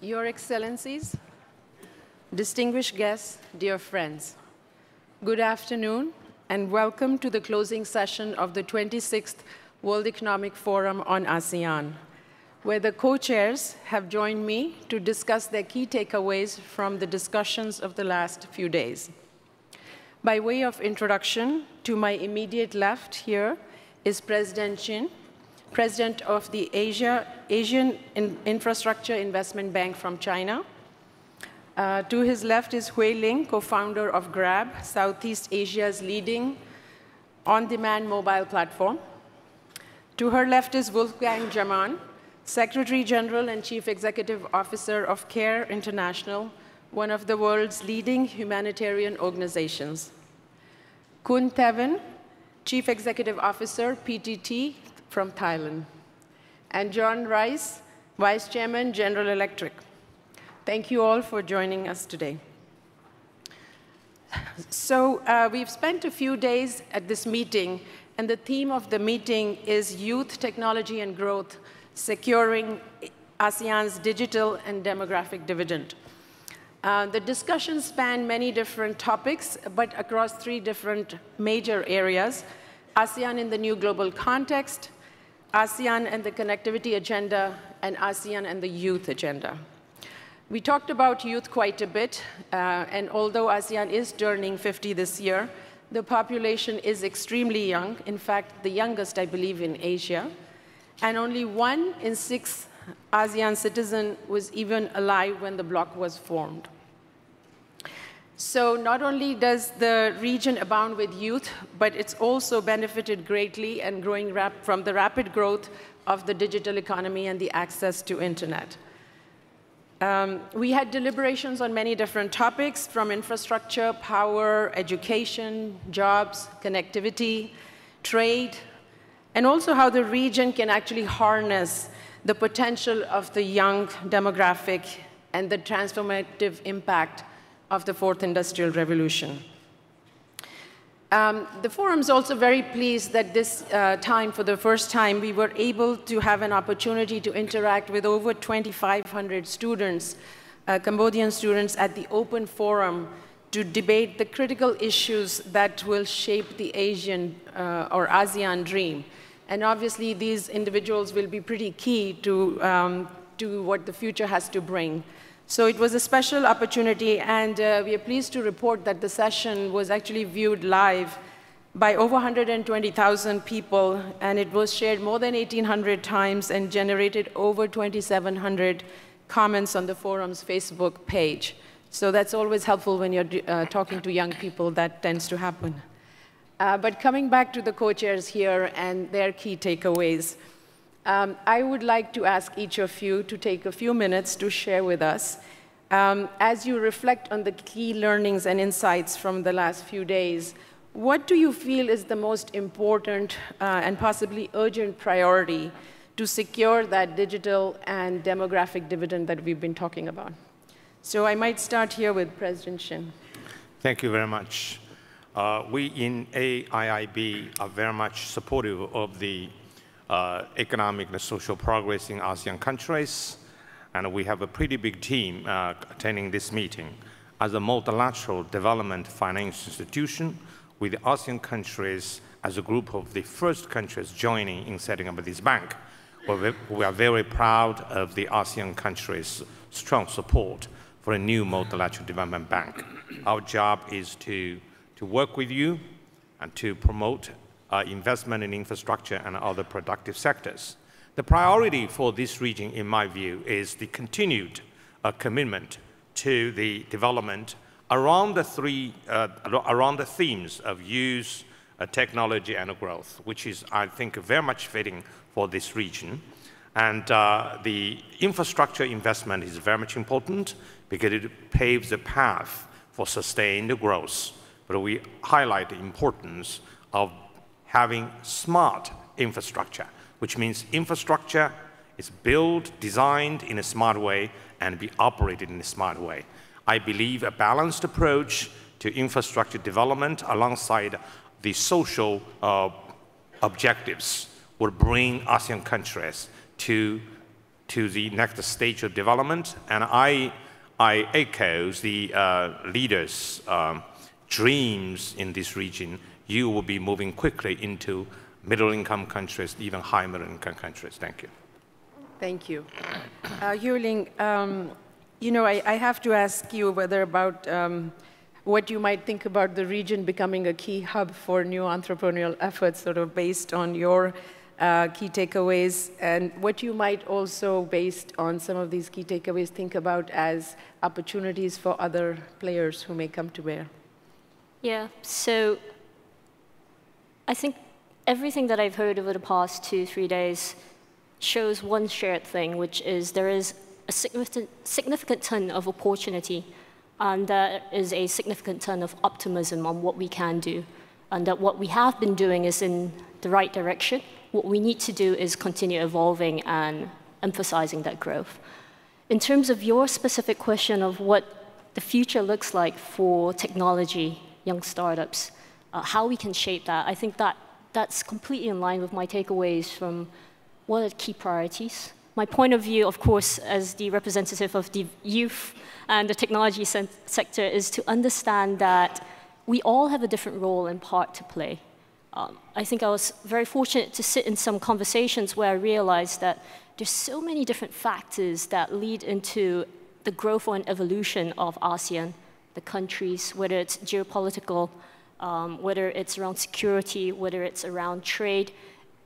Your Excellencies, distinguished guests, dear friends, good afternoon and welcome to the closing session of the 26th World Economic Forum on ASEAN, where the co-chairs have joined me to discuss their key takeaways from the discussions of the last few days. By way of introduction, to my immediate left here is President Jin, President of the Asia, Asian In Infrastructure Investment Bank from China. Uh, to his left is Hooi Ling, co-founder of Grab, Southeast Asia's leading on-demand mobile platform. To her left is Wolfgang Jamann, Secretary General and Chief Executive Officer of CARE International, one of the world's leading humanitarian organizations. Khun Tevin, Chief Executive Officer, PTT from Thailand. And John Rice, Vice Chairman, General Electric. Thank you all for joining us today. So uh, we've spent a few days at this meeting, and the theme of the meeting is Youth, Technology, and Growth, Securing ASEAN's Digital and Demographic Dividend. Uh, the discussion spanned many different topics, but across three different major areas, ASEAN in the new global context, ASEAN and the connectivity agenda, and ASEAN and the youth agenda. We talked about youth quite a bit, uh, and although ASEAN is turning 50 this year, the population is extremely young, in fact, the youngest, I believe, in Asia, and only one in six ASEAN citizen was even alive when the bloc was formed. So not only does the region abound with youth, but it's also benefited greatly and growing from the rapid growth of the digital economy and the access to internet. Um, we had deliberations on many different topics from infrastructure, power, education, jobs, connectivity, trade, and also how the region can actually harness the potential of the young demographic and the transformative impact of the fourth industrial revolution. Um, the forum is also very pleased that this uh, time, for the first time, we were able to have an opportunity to interact with over 2,500 students, uh, Cambodian students, at the open forum to debate the critical issues that will shape the Asian uh, or ASEAN dream. And obviously, these individuals will be pretty key to, um, to what the future has to bring. So it was a special opportunity, and uh, we are pleased to report that the session was actually viewed live by over 120,000 people, and it was shared more than 1,800 times and generated over 2,700 comments on the forum's Facebook page. So that's always helpful when you're uh, talking to young people, that tends to happen. Uh, but coming back to the co-chairs here and their key takeaways, um, I would like to ask each of you to take a few minutes to share with us um, as you reflect on the key learnings and insights from the last few days, what do you feel is the most important uh, and possibly urgent priority to secure that digital and demographic dividend that we've been talking about? So I might start here with President Jin. Thank you very much. Uh, we in AIIB are very much supportive of the uh, economic and social progress in ASEAN countries, and we have a pretty big team uh, attending this meeting. As a multilateral development financial institution, with the ASEAN countries as a group of the first countries joining in setting up this bank, we are very proud of the ASEAN countries' strong support for a new multilateral development bank. Our job is to, to work with you and to promote uh, investment in infrastructure and other productive sectors. The priority for this region, in my view, is the continued uh, commitment to the development around the three, uh, around the themes of use, uh, technology, and growth, which is, I think, very much fitting for this region. And uh, the infrastructure investment is very much important because it paves the path for sustained growth. But we highlight the importance of having smart infrastructure, which means infrastructure is built, designed in a smart way, and be operated in a smart way. I believe a balanced approach to infrastructure development alongside the social uh, objectives will bring ASEAN countries to to the next stage of development. And I, I echo the uh, leaders' um, dreams in this region. You will be moving quickly into middle-income countries, even high middle-income countries. Thank you. Thank you. Uh, Hooi Ling, um, you know, I, I, have to ask you whether about um, what you might think about the region becoming a key hub for new entrepreneurial efforts, sort of based on your uh, key takeaways, and what you might also, based on some of these key takeaways, think about as opportunities for other players who may come to bear. Yeah, so I think everything that I've heard over the past two, three days shows one shared thing, which is there is a significant, significant ton of opportunity, and there is a significant ton of optimism on what we can do, and that what we have been doing is in the right direction, what we need to do is continue evolving and emphasizing that growth. In terms of your specific question of what the future looks like for technology, young startups, uh, how we can shape that, I think that that's completely in line with my takeaways from what are the key priorities. My point of view, of course, as the representative of the youth and the technology sector, is to understand that we all have a different role and part to play. Um, I think I was very fortunate to sit in some conversations where I realized that there's so many different factors that lead into the growth and evolution of ASEAN, the countries, whether it's geopolitical, um, whether it's around security, whether it's around trade.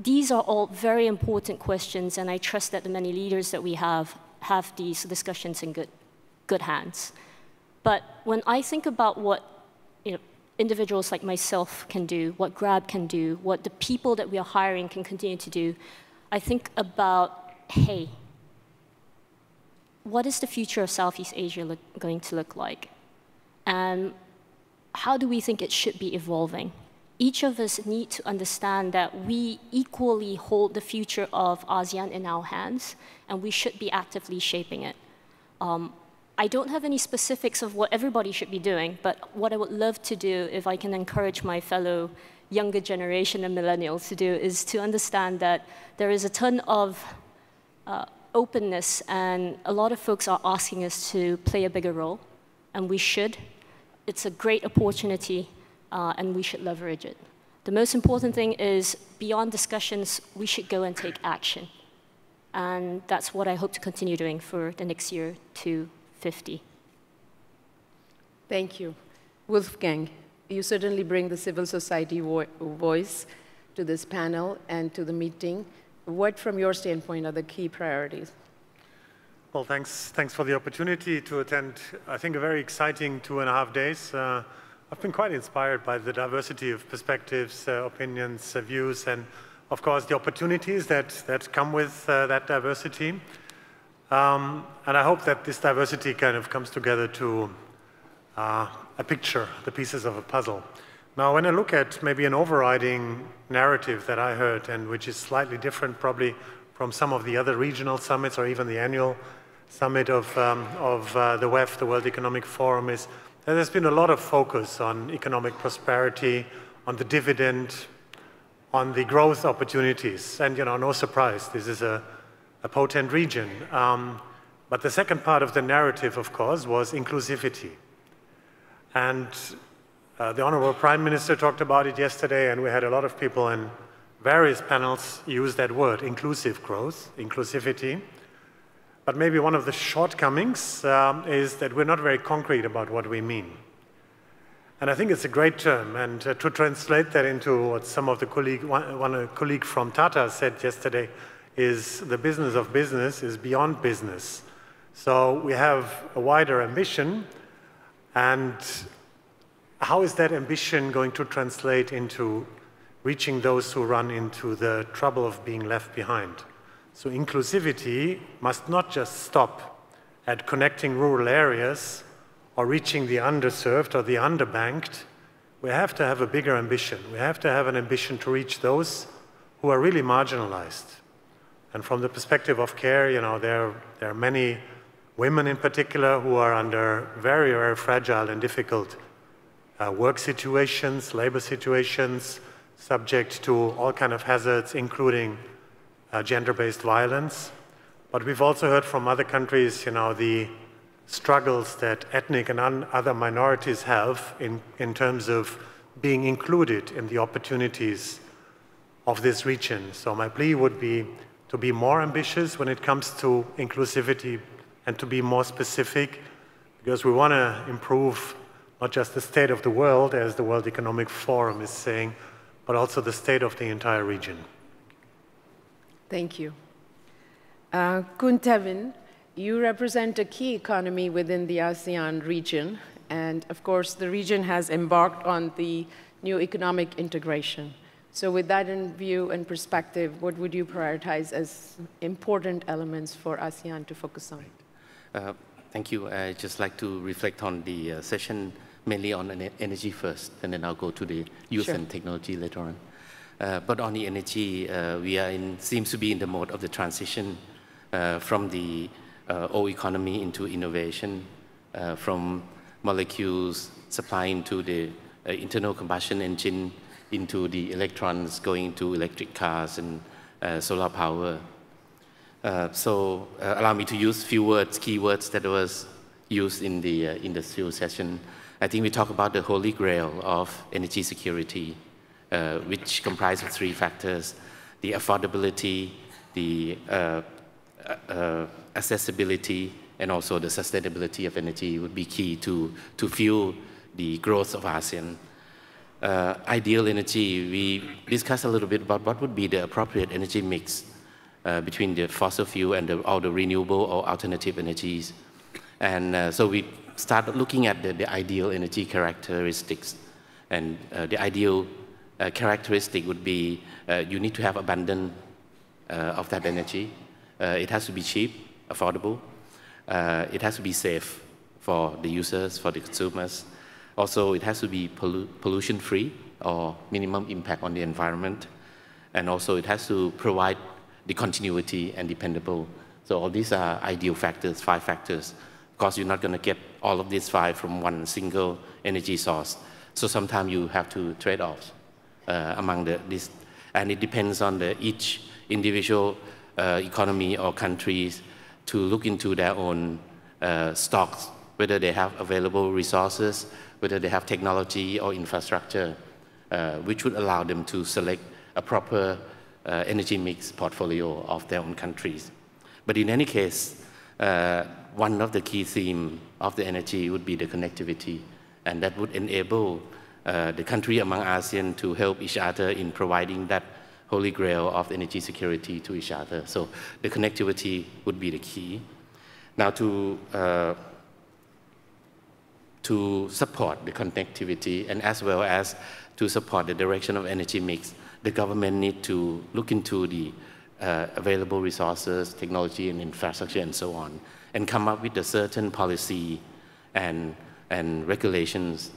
These are all very important questions, and I trust that the many leaders that we have have these discussions in good, good hands. But when I think about what you know, individuals like myself can do, what Grab can do, what the people that we are hiring can continue to do, I think about, hey, what is the future of Southeast Asia look, going to look like? And how do we think it should be evolving? Each of us need to understand that we equally hold the future of ASEAN in our hands, and we should be actively shaping it. Um, I don't have any specifics of what everybody should be doing, but what I would love to do, if I can encourage my fellow younger generation and millennials to do, is to understand that there is a ton of uh, openness, and a lot of folks are asking us to play a bigger role, and we should. It's a great opportunity, uh, and we should leverage it. The most important thing is, beyond discussions, we should go and take action. And that's what I hope to continue doing for the next year to 50. Thank you. Wolfgang, you certainly bring the civil society vo voice to this panel and to the meeting. What, from your standpoint, are the key priorities? Well, thanks, thanks for the opportunity to attend, I think, a very exciting two and a half days. Uh, I've been quite inspired by the diversity of perspectives, uh, opinions, uh, views, and of course the opportunities that, that come with uh, that diversity. Um, and I hope that this diversity kind of comes together to uh, a picture, the pieces of a puzzle. Now, when I look at maybe an overriding narrative that I heard, and which is slightly different probably from some of the other regional summits or even the annual summit of, um, of uh, the WEF, the World Economic Forum, is that there's been a lot of focus on economic prosperity, on the dividend, on the growth opportunities. And, you know, no surprise, this is a a potent region. Um, but the second part of the narrative, of course, was inclusivity. And uh, the Honorable Prime Minister talked about it yesterday, and we had a lot of people in various panels use that word, inclusive growth, inclusivity. But maybe one of the shortcomings um, is that we're not very concrete about what we mean. And I think it's a great term, and uh, to translate that into what some of the colleague, one, one colleague from Tata said yesterday, is the business of business is beyond business. So we have a wider ambition, and how is that ambition going to translate into reaching those who run into the trouble of being left behind? So inclusivity must not just stop at connecting rural areas or reaching the underserved or the underbanked. We have to have a bigger ambition. We have to have an ambition to reach those who are really marginalized. And from the perspective of care, you know, there, there are many women in particular who are under very, very fragile and difficult uh, work situations, labor situations, subject to all kind of hazards, including uh, gender-based violence. But we've also heard from other countries, you know, the struggles that ethnic and other minorities have in, in terms of being included in the opportunities of this region. So my plea would be to be more ambitious when it comes to inclusivity and to be more specific because we want to improve not just the state of the world, as the World Economic Forum is saying, but also the state of the entire region. Thank you. Uh, Khun Tevin, you represent a key economy within the ASEAN region, and of course, the region has embarked on the new economic integration. So with that in view and perspective, what would you prioritize as important elements for ASEAN to focus on? Uh, thank you. I'd just like to reflect on the uh, session mainly on energy first, and then I'll go to the youth sure. and technology later on. Uh, but on the energy, uh, we are in, seems to be in the mode of the transition uh, from the old economy into innovation, from molecules supplying to the internal combustion engine into the electrons going to electric cars and uh, solar power. Uh, so uh, allow me to use few words, keywords that was used in the industrial session. I think we talk about the holy grail of energy security, uh, which comprise of three factors, the affordability, the uh, accessibility, and also the sustainability of energy would be key to, to fuel the growth of ASEAN uh, ideal energy, we discussed a little bit about what would be the appropriate energy mix uh, between the fossil fuel and the, all the renewable or alternative energies. And uh, so we started looking at the, the ideal energy characteristics. And uh, the ideal uh, characteristic would be uh, you need to have abundance of that energy. it has to be cheap, affordable. it has to be safe for the users, for the consumers. Also, it has to be pollu pollution free or minimum impact on the environment. And also, it has to provide the continuity and dependable. So all these are ideal factors, five factors. Of course, you're not going to get all of these five from one single energy source. So sometimes you have to trade off uh, among the, this. And it depends on the, each individual uh, economy or countries to look into their own uh, stocks, whether they have available resources, whether they have technology or infrastructure, uh, which would allow them to select a proper uh, energy mix portfolio of their own countries. But in any case, uh, one of the key themes of the energy would be the connectivity, and that would enable uh, the country among ASEAN to help each other in providing that holy grail of energy security to each other. So the connectivity would be the key. Now to uh, to support the connectivity and as well as to support the direction of energy mix, the government need to look into the uh, available resources, technology and infrastructure and so on, and come up with a certain policy and, and regulations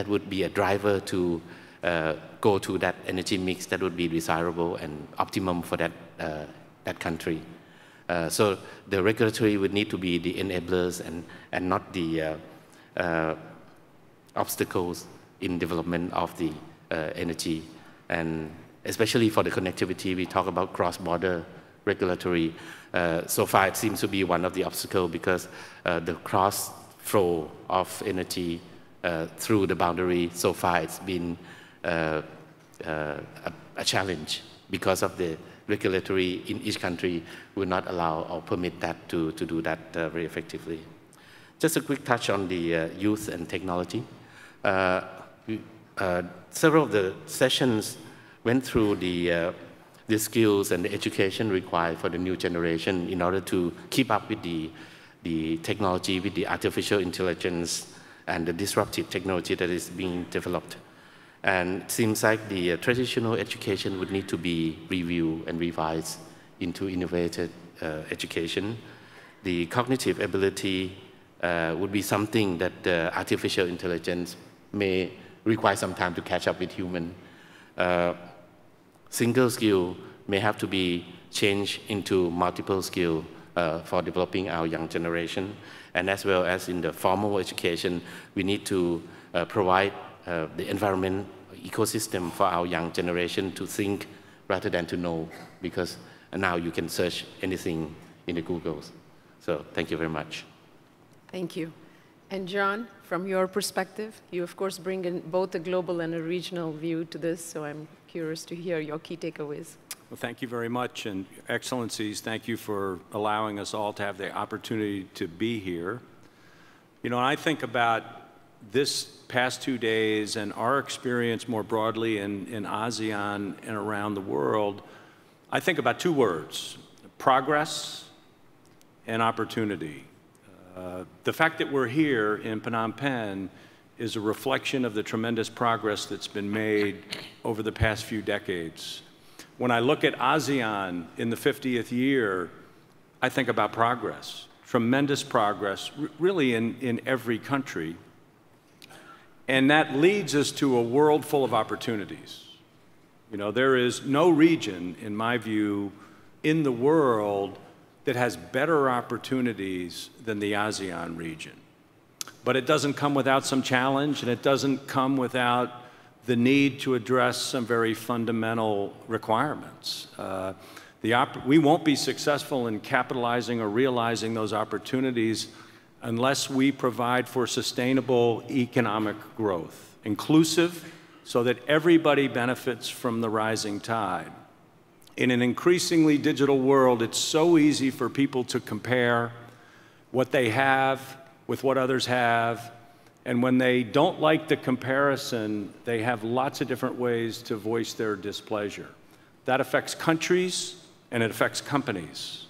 that would be a driver to uh, go to that energy mix that would be desirable and optimum for that, uh, that country. Uh, so the regulatory would need to be the enablers and, and not the uh, uh, obstacles in development of the uh, energy. And especially for the connectivity, we talk about cross-border regulatory. So far, it seems to be one of the obstacles because the cross flow of energy uh, through the boundary so far it's been uh, uh, a, a, challenge because of the regulatory in each country will not allow or permit that to, to do that very effectively. Just a quick touch on the uh, youth and technology. Uh, uh, several of the sessions went through the, uh, the skills and the education required for the new generation in order to keep up with the, the technology, with the artificial intelligence and the disruptive technology that is being developed. And it seems like the uh, traditional education would need to be reviewed and revised into innovative uh, education. The cognitive ability uh, would be something that uh, artificial intelligence may require some time to catch up with human. Uh, single skill may have to be changed into multiple skill uh, for developing our young generation. And as well as in the formal education, we need to uh, provide uh, the environment ecosystem for our young generation to think rather than to know, because now you can search anything in the Googles. So thank you very much. Thank you. And John, from your perspective, you of course bring in both a global and a regional view to this, so I'm curious to hear your key takeaways. Well, thank you very much, and Excellencies, thank you for allowing us all to have the opportunity to be here. You know, I think about this past two days and our experience more broadly in, in ASEAN and around the world, I think about two words, progress and opportunity. Uh, the fact that we're here in Phnom Penh is a reflection of the tremendous progress that's been made over the past few decades. When I look at ASEAN in the 50th year, I think about progress, tremendous progress, really in, in every country. And that leads us to a world full of opportunities. You know, there is no region, in my view, in the world that has better opportunities than the ASEAN region. But it doesn't come without some challenge, and it doesn't come without the need to address some very fundamental requirements. Uh, we won't be successful in capitalizing or realizing those opportunities unless we provide for sustainable economic growth, inclusive, so that everybody benefits from the rising tide in an increasingly digital world, it's so easy for people to compare what they have with what others have. And when they don't like the comparison, they have lots of different ways to voice their displeasure. That affects countries and it affects companies.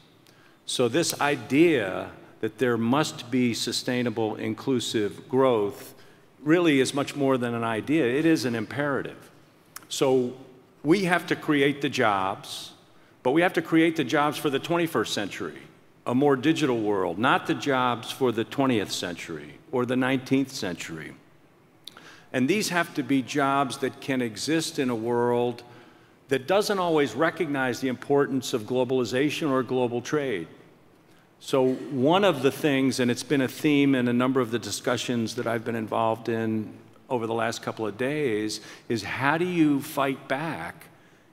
So, this idea that there must be sustainable, inclusive growth really is much more than an idea, it is an imperative. So, we have to create the jobs, but we have to create the jobs for the 21st century, a more digital world, not the jobs for the 20th century or the 19th century. And these have to be jobs that can exist in a world that doesn't always recognize the importance of globalization or global trade. So, one of the things, and it's been a theme in a number of the discussions that I've been involved in over the last couple of days is how do you fight back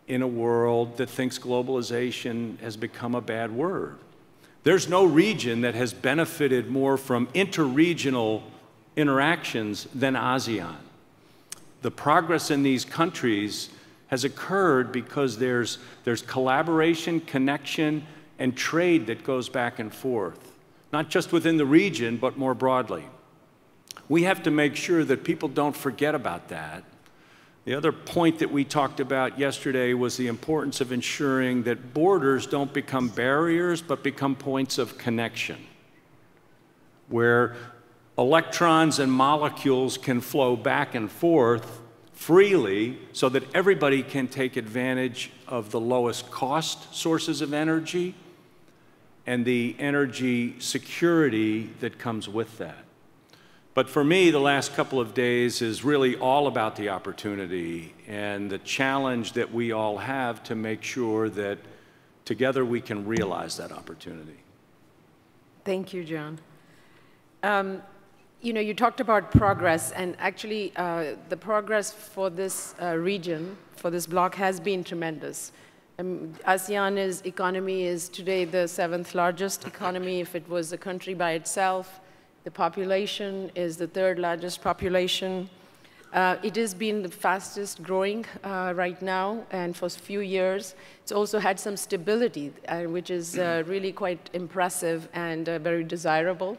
in a world that thinks globalization has become a bad word? There's no region that has benefited more from interregional interactions than ASEAN. The progress in these countries has occurred because there's, there's collaboration, connection, and trade that goes back and forth, not just within the region, but more broadly. We have to make sure that people don't forget about that. The other point that we talked about yesterday was the importance of ensuring that borders don't become barriers, but become points of connection, where electrons and molecules can flow back and forth freely so that everybody can take advantage of the lowest cost sources of energy and the energy security that comes with that. But for me, the last couple of days is really all about the opportunity and the challenge that we all have to make sure that together we can realize that opportunity. Thank you, John. Um, you know, you talked about progress, and actually, uh, the progress for this uh, region, for this bloc, has been tremendous. Um, ASEAN's economy is today the seventh largest economy if it was a country by itself. The population is the third largest population. Uh, it has been the fastest growing uh, right now, and for a few years. It's also had some stability, uh, which is uh, really quite impressive and uh, very desirable.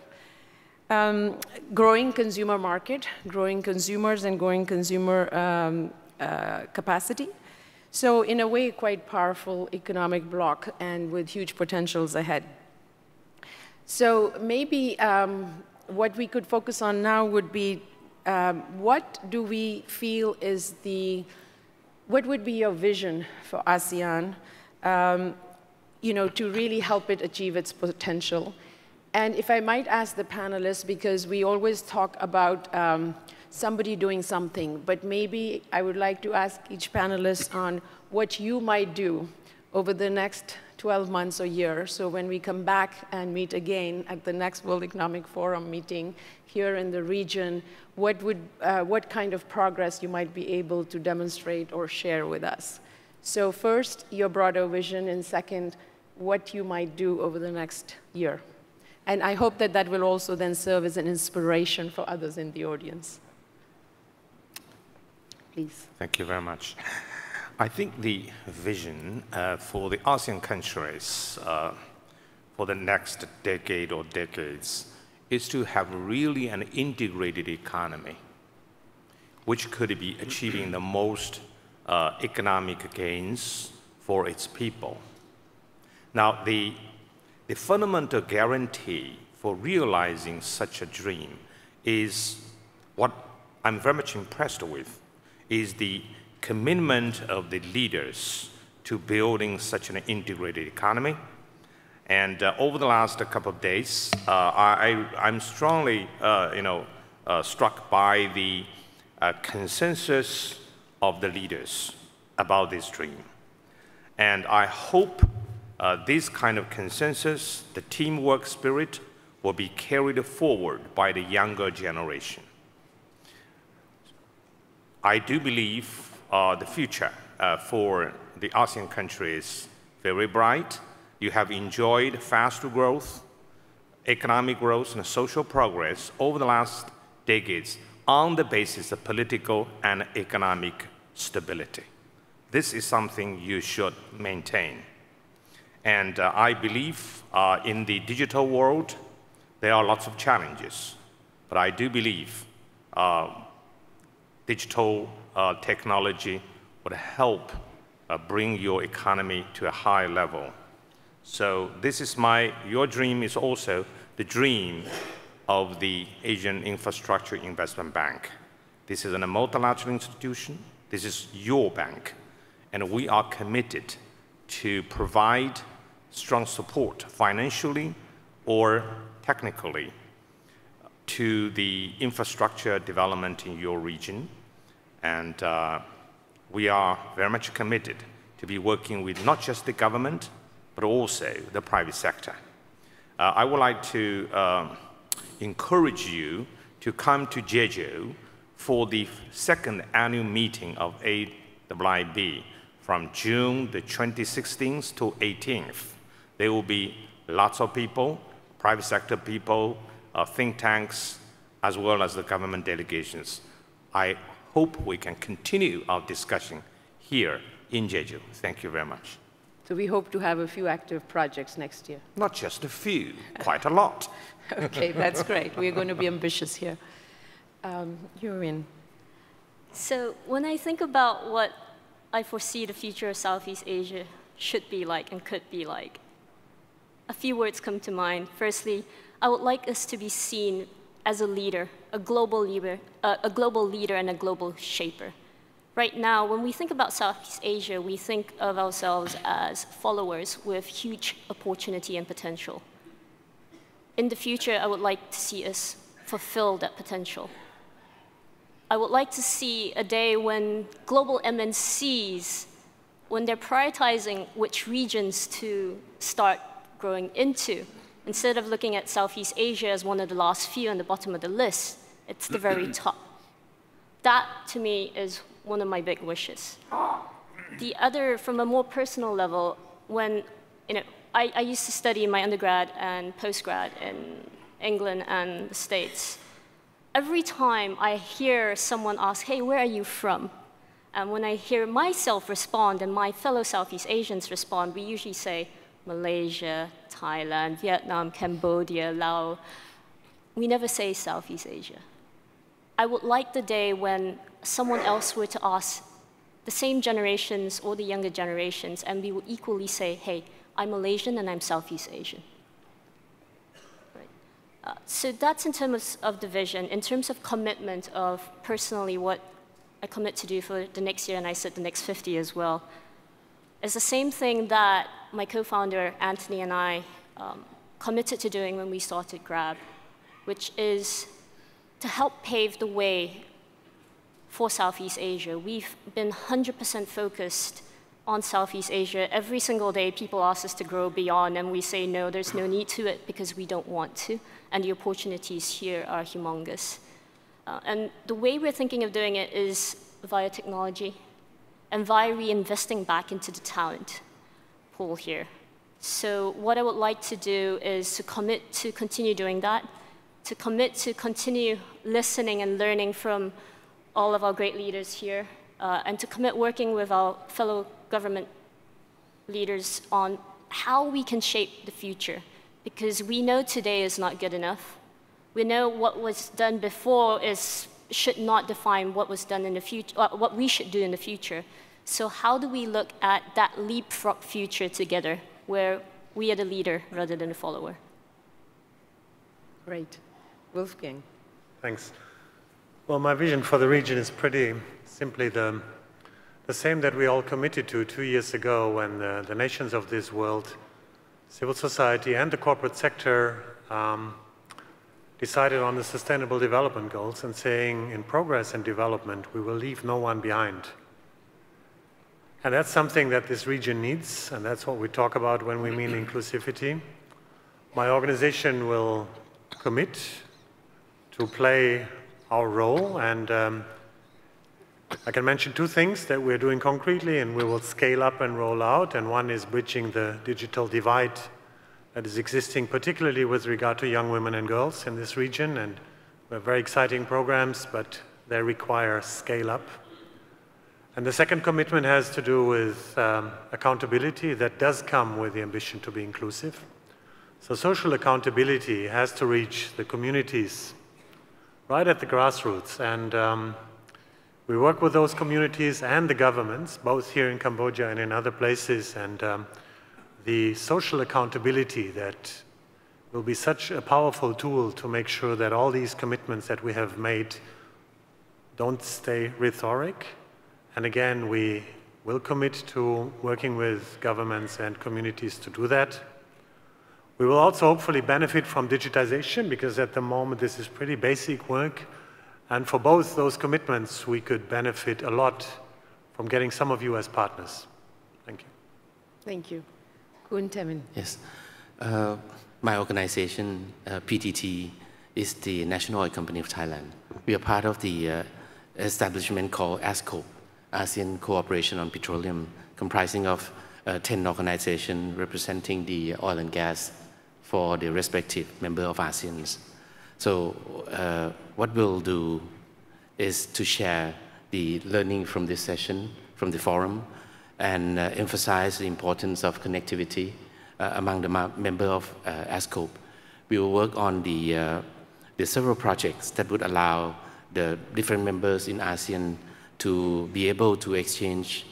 Um, growing consumer market, growing consumers, and growing consumer um, uh, capacity. So in a way, quite powerful economic bloc and with huge potentials ahead. So maybe um, what we could focus on now would be um, what do we feel is the, what would be your vision for ASEAN, um, you know, to really help it achieve its potential? And if I might ask the panelists, because we always talk about um, somebody doing something, but maybe I would like to ask each panelist on what you might do over the next 12 months a year. So when we come back and meet again at the next World Economic Forum meeting here in the region, what, would, uh, what kind of progress you might be able to demonstrate or share with us? So first, your broader vision, and second, what you might do over the next year. And I hope that that will also then serve as an inspiration for others in the audience. Please. Thank you very much. I think the vision uh, for the ASEAN countries uh, for the next decade or decades is to have really an integrated economy, which could be achieving the most uh, economic gains for its people. Now, the the fundamental guarantee for realizing such a dream is what I'm very much impressed with, is the commitment of the leaders to building such an integrated economy. And uh, over the last couple of days, uh, I, am strongly, uh, you know, uh, struck by the uh, consensus of the leaders about this dream. And I hope uh, this kind of consensus, the teamwork spirit, will be carried forward by the younger generation. I do believe uh, the future uh, for the ASEAN countries very bright. You have enjoyed fast growth, economic growth, and social progress over the last decades on the basis of political and economic stability. This is something you should maintain. And uh, I believe uh, in the digital world, there are lots of challenges. But I do believe uh, digital uh, technology would help uh, bring your economy to a high level. So this is my, your dream is also the dream of the Asian Infrastructure Investment Bank. This is a multilateral institution. This is your bank. And we are committed to provide strong support financially or technically to the infrastructure development in your region. And uh, we are very much committed to be working with not just the government, but also the private sector. Uh, I would like to uh, encourage you to come to Jeju for the second annual meeting of AIIB from June the 2016th to 18th. There will be lots of people, private sector people, uh, think tanks, as well as the government delegations. I hope we can continue our discussion here in Jeju. Thank you very much. So we hope to have a few active projects next year. Not just a few, quite a lot. okay, that's great. We're going to be ambitious here. Um, Yurin. So when I think about what I foresee the future of Southeast Asia should be like and could be like, a few words come to mind. Firstly, I would like us to be seen as a leader, a global leader, uh, a global leader and a global shaper. Right now, when we think about Southeast Asia, we think of ourselves as followers with huge opportunity and potential. In the future, I would like to see us fulfill that potential. I would like to see a day when global MNCs, when they're prioritizing which regions to start growing into. Instead of looking at Southeast Asia as one of the last few on the bottom of the list, it's the very top. That, to me, is one of my big wishes. The other, from a more personal level, when you know, I, I used to study in my undergrad and postgrad in England and the States. Every time I hear someone ask, hey, where are you from? And when I hear myself respond and my fellow Southeast Asians respond, we usually say, Malaysia, Thailand, Vietnam, Cambodia, Laos. We never say Southeast Asia. I would like the day when someone else were to ask the same generations or the younger generations, and we would equally say, hey, I'm Malaysian and I'm Southeast Asian. Right. Uh, so that's in terms of the vision. In terms of commitment of personally what I commit to do for the next year, and I said the next 50 as well, it's the same thing that my co-founder Anthony and I um, committed to doing when we started Grab, which is to help pave the way for Southeast Asia. We've been 100% focused on Southeast Asia. Every single day, people ask us to grow beyond, and we say, no, there's no need to it because we don't want to, and the opportunities here are humongous. Uh, and the way we're thinking of doing it is via technology and via reinvesting back into the talent pool here. So what I would like to do is to commit to continue doing that, to commit to continue listening and learning from all of our great leaders here, uh, and to commit working with our fellow government leaders on how we can shape the future. Because we know today is not good enough. We know what was done before is, should not define what was done in the future, uh, what we should do in the future. So how do we look at that leapfrog future together? where we are the leader rather than the follower. Great. Wolfgang. Thanks. Well, my vision for the region is pretty simply the, the same that we all committed to two years ago when the, the nations of this world, civil society and the corporate sector um, decided on the sustainable development goals and saying in progress and development, we will leave no one behind. And that's something that this region needs, and that's what we talk about when we mean inclusivity. My organization will commit to play our role, and um, I can mention two things that we're doing concretely and we will scale up and roll out, and one is bridging the digital divide that is existing, particularly with regard to young women and girls in this region, and we have very exciting programs, but they require scale up. And the second commitment has to do with um, accountability that does come with the ambition to be inclusive. So social accountability has to reach the communities right at the grassroots. And um, we work with those communities and the governments, both here in Cambodia and in other places. And um, the social accountability that will be such a powerful tool to make sure that all these commitments that we have made don't stay rhetoric, and again, we will commit to working with governments and communities to do that. We will also hopefully benefit from digitization because at the moment this is pretty basic work. And for both those commitments, we could benefit a lot from getting some of you as partners. Thank you. Thank you. Yes. Uh, my organization, uh, PTT, is the National Oil Company of Thailand. We are part of the uh, establishment called ASCO, ASEAN Cooperation on Petroleum, comprising of uh, 10 organizations representing the oil and gas for the respective member of ASEAN. So uh, what we'll do is to share the learning from this session, from the forum, and uh, emphasize the importance of connectivity uh, among the member of uh, ASCOPE. We will work on the, the several projects that would allow the different members in ASEAN to be able to exchange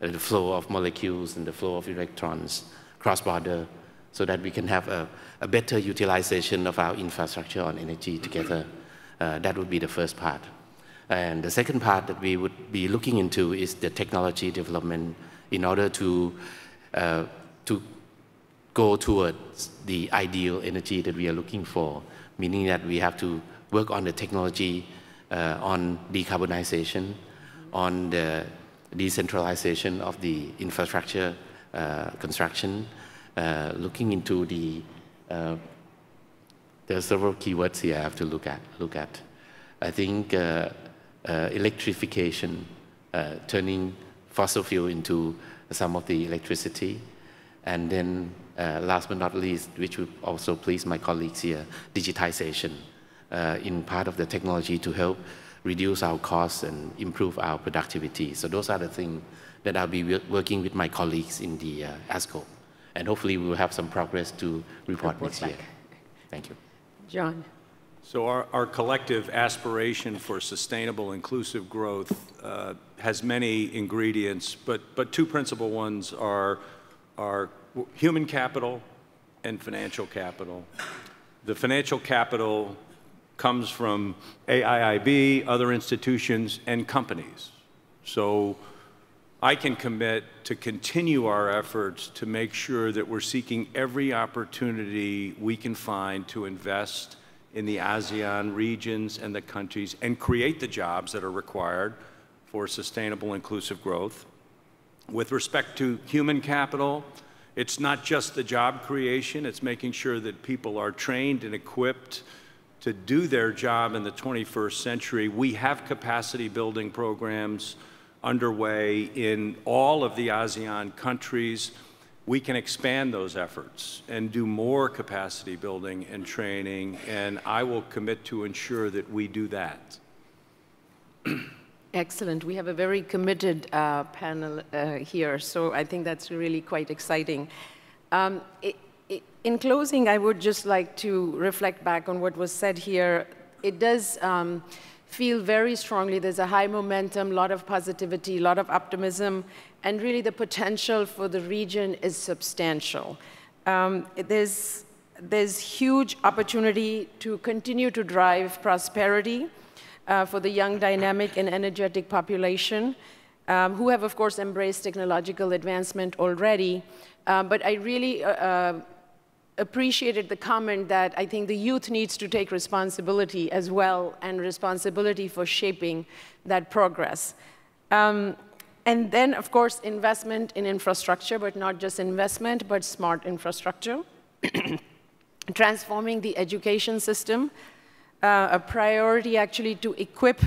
the flow of molecules and the flow of electrons cross-border so that we can have a, a, better utilization of our infrastructure on energy together. Uh, that would be the first part. And the second part that we would be looking into is the technology development in order to, uh, to go towards the ideal energy that we are looking for, meaning that we have to work on the technology uh, on decarbonization, on the decentralization of the infrastructure uh, construction, uh, looking into the, uh, there are several keywords here I have to look at. Look at. I think uh, uh, electrification, uh, turning fossil fuel into some of the electricity, and then last but not least, which would also please my colleagues here, digitization in part of the technology to help reduce our costs and improve our productivity. So those are the things that I'll be working with my colleagues in the uh, ASCO. And hopefully we will have some progress to report, report next back. year. Thank you. John. So our, our collective aspiration for sustainable, inclusive growth uh, has many ingredients, but, but two principal ones are, are human capital and financial capital. The financial capital comes from AIIB, other institutions, and companies. So I can commit to continue our efforts to make sure that we're seeking every opportunity we can find to invest in the ASEAN regions and the countries and create the jobs that are required for sustainable inclusive growth. With respect to human capital, it's not just the job creation, it's making sure that people are trained and equipped to do their job in the 21st century. We have capacity building programs underway in all of the ASEAN countries. We can expand those efforts and do more capacity building and training, and I will commit to ensure that we do that. Excellent. We have a very committed uh, panel uh, here, so I think that's really quite exciting. Um, it, it, in closing, I would just like to reflect back on what was said here. It does um, feel very strongly there's a high momentum, a lot of positivity, a lot of optimism, and really the potential for the region is substantial. Um, there's, there's huge opportunity to continue to drive prosperity uh, for the young, dynamic, and energetic population, um, who have, of course, embraced technological advancement already. Um, but I really uh, uh, appreciated the comment that I think the youth needs to take responsibility as well and responsibility for shaping that progress. Um, and then, of course, investment in infrastructure, but not just investment, but smart infrastructure. Transforming the education system, uh, a priority actually to equip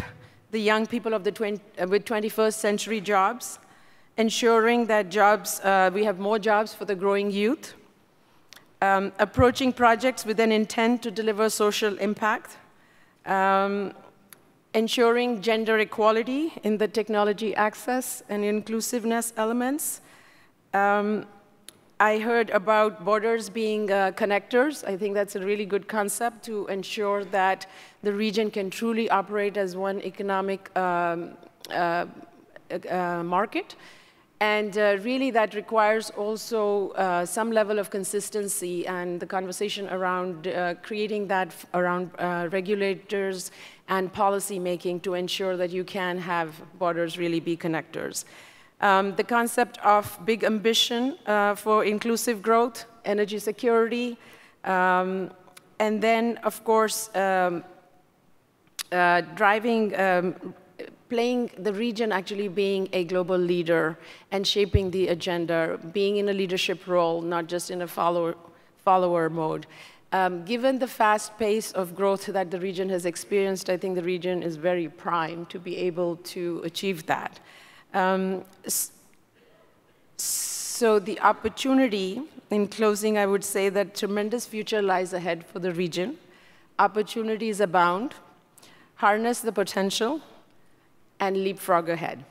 the young people of the 20, uh, with 21st century jobs, ensuring that jobs, uh, we have more jobs for the growing youth, um, approaching projects with an intent to deliver social impact, um, ensuring gender equality in the technology access and inclusiveness elements. Um, I heard about borders being uh, connectors. I think that's a really good concept to ensure that the region can truly operate as one economic um, uh, uh, market. And uh, really that requires also uh, some level of consistency and the conversation around uh, creating that around uh, regulators and policy making to ensure that you can have borders really be connectors. Um, the concept of big ambition uh, for inclusive growth, energy security, um, and then, of course, um, uh, driving um, playing the region actually being a global leader and shaping the agenda, being in a leadership role, not just in a follower, follower mode. Um, given the fast pace of growth that the region has experienced, I think the region is very prime to be able to achieve that. Um, so the opportunity, in closing, I would say that tremendous future lies ahead for the region. Opportunities abound. Harness the potential and leapfrog ahead.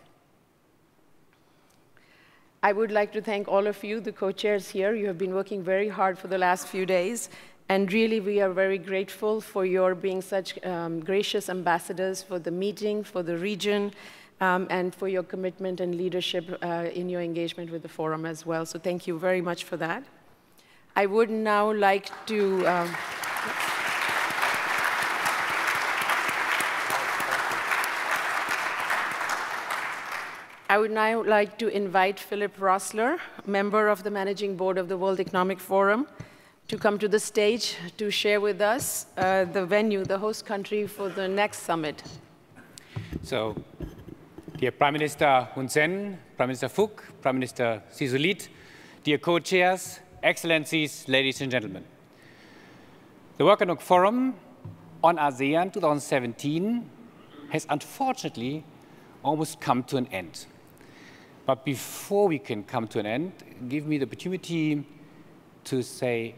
I would like to thank all of you, the co-chairs here. You have been working very hard for the last few days, and really we are very grateful for your being such um, gracious ambassadors for the meeting, for the region, um, and for your commitment and leadership uh, in your engagement with the forum as well. So thank you very much for that. I would now like to... Um, I would now like to invite Philip Rösler, member of the Managing Board of the World Economic Forum, to come to the stage to share with us uh, the venue, the host country for the next summit. So, dear Prime Minister Hun Sen, Prime Minister Phuc, Prime Minister Sisoulith, dear co-chairs, excellencies, ladies and gentlemen. The World Economic Forum on ASEAN 2017 has unfortunately almost come to an end. But before we can come to an end, give me the opportunity to say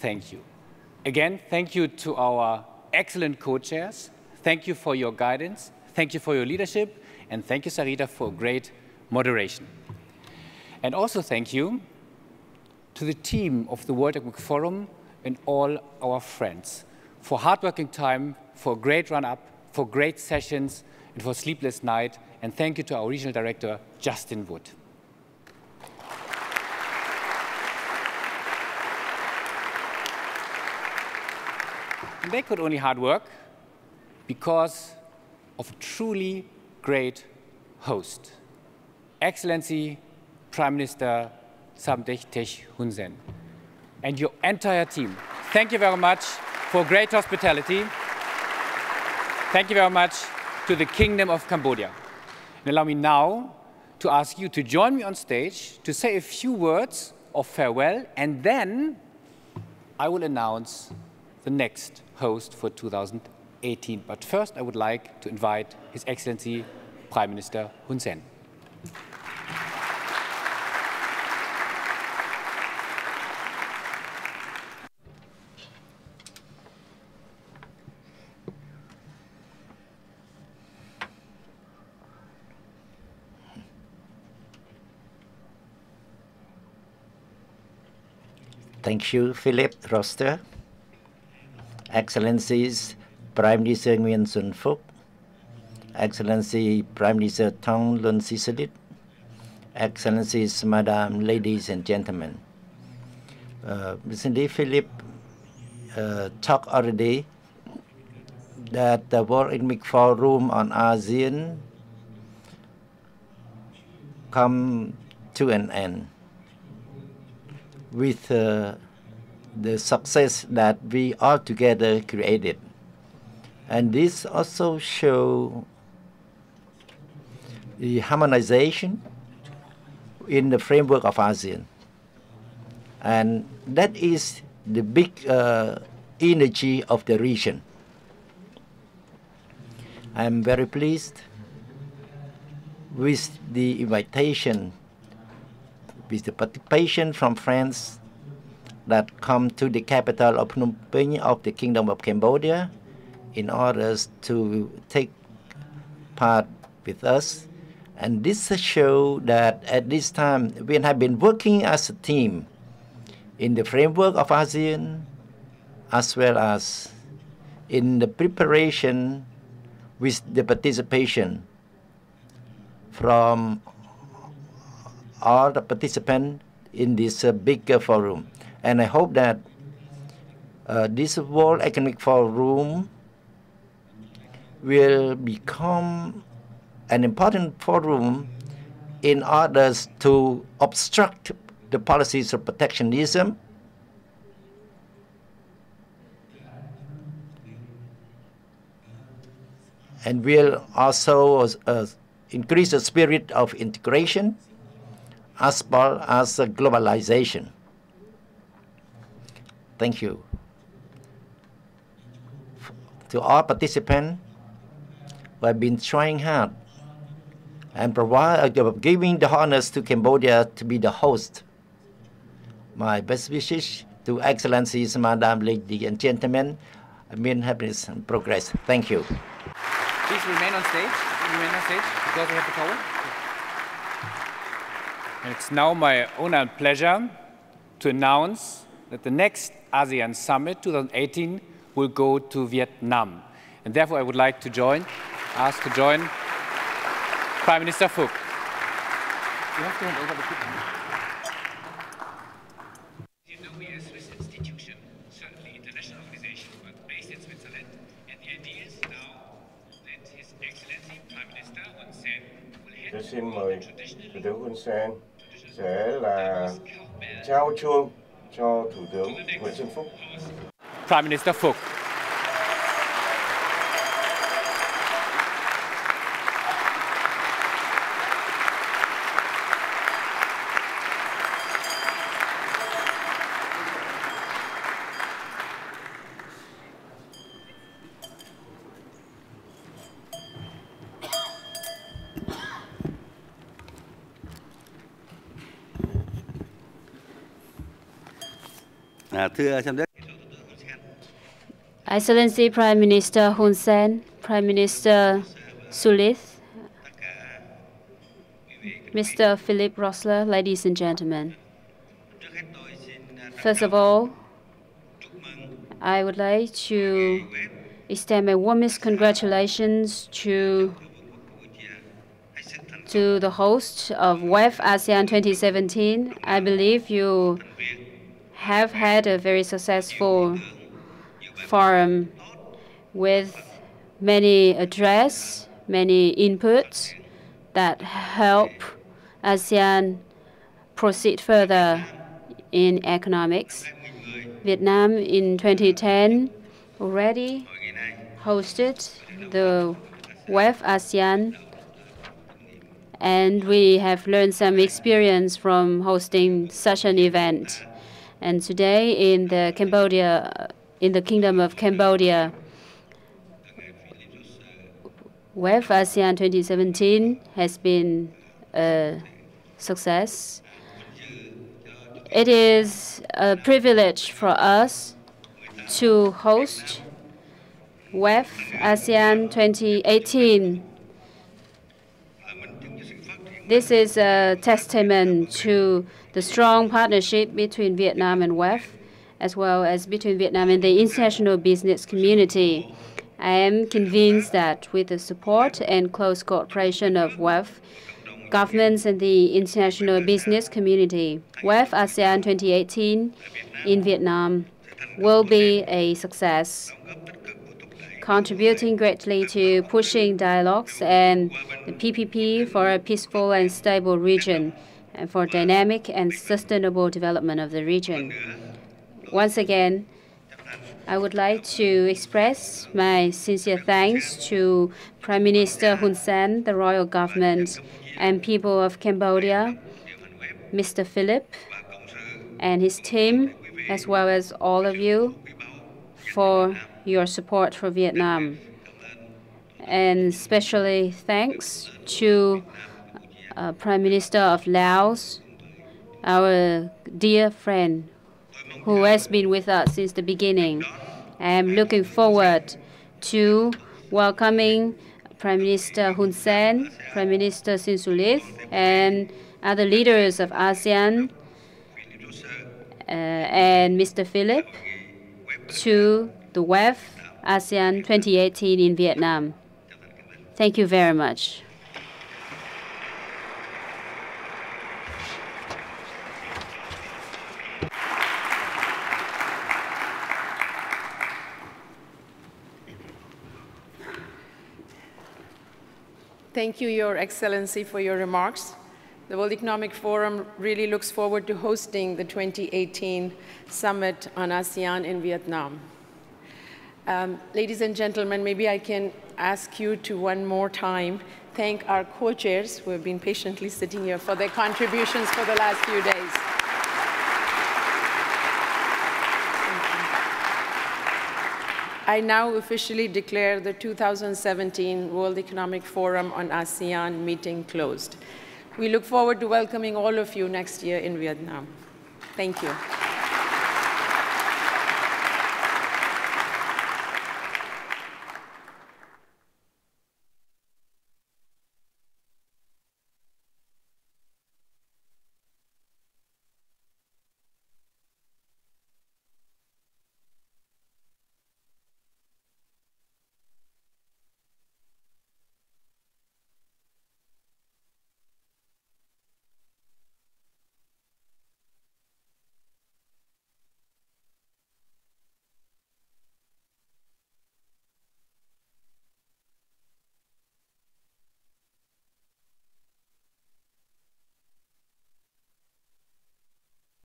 thank you. Again, thank you to our excellent co-chairs. Thank you for your guidance. Thank you for your leadership. And thank you, Sarita, for great moderation. And also thank you to the team of the World Economic Forum and all our friends for hardworking time, for great run-up, for great sessions, and for sleepless night, and thank you to our regional director, Justin Wood. And they could only hard work because of a truly great host, Excellency Prime Minister Samdech Hun Sen, and your entire team. Thank you very much for great hospitality. Thank you very much to the Kingdom of Cambodia. And allow me now to ask you to join me on stage to say a few words of farewell, and then I will announce the next host for 2018. But first, I would like to invite His Excellency Prime Minister Hun Sen. Thank you, Philip Rösler. Excellencies, Prime Minister Nguyen Xuan Phuc, Excellency Prime Minister Thongloun Sisoulith, Excellencies, Madam, ladies and gentlemen. Uh, recently, Philip uh, talked already that the World Economic Forum on ASEAN come to an end with uh, the success that we all together created. And this also show the harmonization in the framework of ASEAN. And that is the big uh, energy of the region. I'm very pleased with the invitation, with the participation from friends that come to the capital of Phnom Penh of the Kingdom of Cambodia in order to take part with us. And this shows that at this time we have been working as a team in the framework of ASEAN as well as in the preparation with the participation from all the participants in this uh, bigger forum. And I hope that uh, this World Economic Forum will become an important forum in order to obstruct the policies of protectionism and will also uh, increase the spirit of integration as well as globalization. Thank you. To all participants who have been trying hard and provide, uh, giving the honors to Cambodia to be the host. My best wishes to Excellencies, Madam, Ladies and Gentlemen, I mean happiness and progress. Thank you. Please remain on stage. Remain on stage because we have the power. And it's now my honor and pleasure to announce that the next ASEAN Summit 2018 will go to Vietnam. And therefore, I would like to join, ask to join Prime Minister Phuc. You have to hand over the Tôi xin mời Thủ tướng Hun Sen sẽ là trao chuông cho Thủ tướng Nguyễn Xuân Phúc. Prime Minister Phúc thưa Excellency Prime Minister Hun Sen, Prime Minister Sulith, Mr. Philip Rösler, ladies and gentlemen. First of all, I would like to extend my warmest congratulations to to the host of WEF ASEAN 2017. I believe you have had a very successful forum with many address, many inputs that help ASEAN proceed further in economics. Vietnam in 2010 already hosted the WEF ASEAN and we have learned some experience from hosting such an event. And today in the Cambodia, in the Kingdom of Cambodia, WEF ASEAN 2017 has been a success. It is a privilege for us to host WEF ASEAN 2018. This is a testament to the strong partnership between Vietnam and WEF as well as between Vietnam and the international business community. I am convinced that with the support and close cooperation of WEF, governments and the international business community, WEF ASEAN 2018 in Vietnam will be a success, contributing greatly to pushing dialogues and the PPP for a peaceful and stable region and for dynamic and sustainable development of the region. Once again, I would like to express my sincere thanks to Prime Minister Hun Sen, the royal government, and people of Cambodia, Mr. Philip, and his team, as well as all of you, for your support for Vietnam. And especially thanks to uh, Prime Minister of Laos, our dear friend who has been with us since the beginning. I am looking forward to welcoming Prime Minister Hun Sen, Prime Minister Sin Sinsulit, and other leaders of ASEAN uh, and Mr. Philip to the WEF ASEAN 2018 in Vietnam. Thank you very much. Thank you, Your Excellency, for your remarks. The World Economic Forum really looks forward to hosting the 2018 Summit on ASEAN in Vietnam. Um, ladies and gentlemen, maybe I can ask you to one more time thank our co-chairs who have been patiently sitting here for their contributions for the last few days. I now officially declare the 2017 World Economic Forum on ASEAN meeting closed. We look forward to welcoming all of you next year in Vietnam. Thank you.